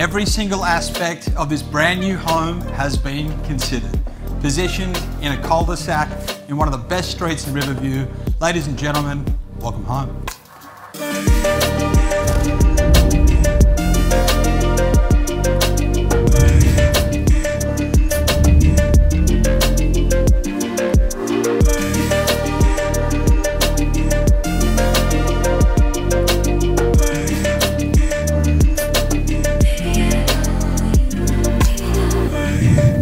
Every single aspect of this brand new home has been considered. Positioned in a cul-de-sac in one of the best streets in Riverview. Ladies and gentlemen, welcome home. you.